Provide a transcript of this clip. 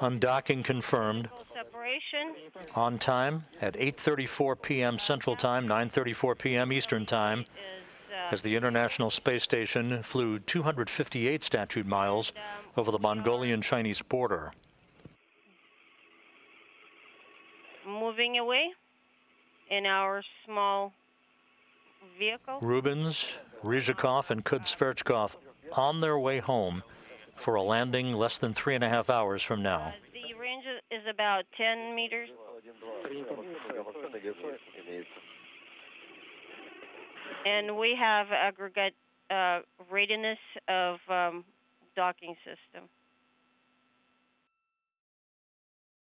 Undocking confirmed. Separation. On time at 8:34 p.m. Central Time, 9:34 p.m. Eastern Time, uh, as the International Space Station flew 258 statute miles over the Mongolian-Chinese border. moving away in our small vehicle. Rubins, Ryzhikov, and Kud-Sverchkov on their way home for a landing less than three and a half hours from now. Uh, the range is- about 10 meters. And we have aggregate uh, readiness of um, docking system.